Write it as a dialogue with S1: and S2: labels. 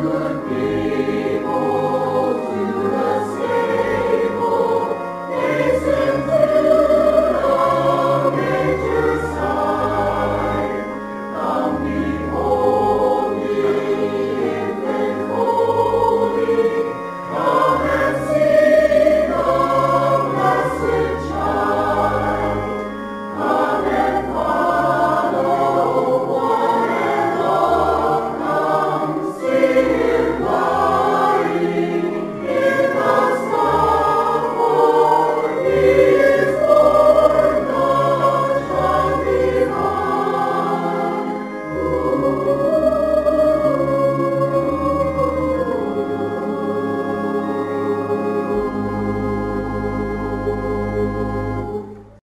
S1: good be.